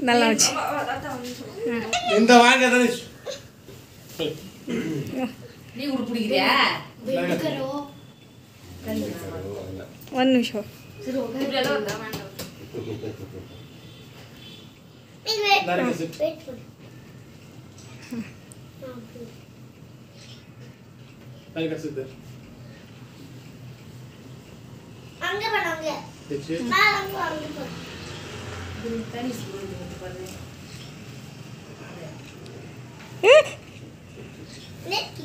நல்லா வச்சு இந்த வாங்க நிமிஷம் அங்க பண்ணாங்க Nick.